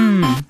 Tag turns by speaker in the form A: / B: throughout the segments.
A: Mm.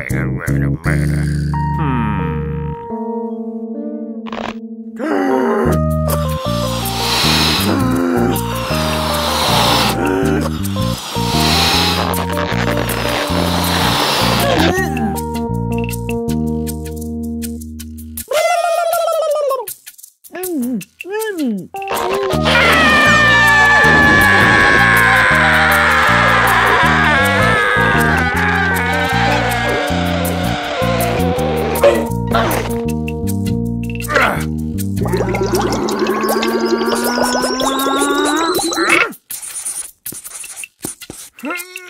A: wait a minute. Hmm. Hmm.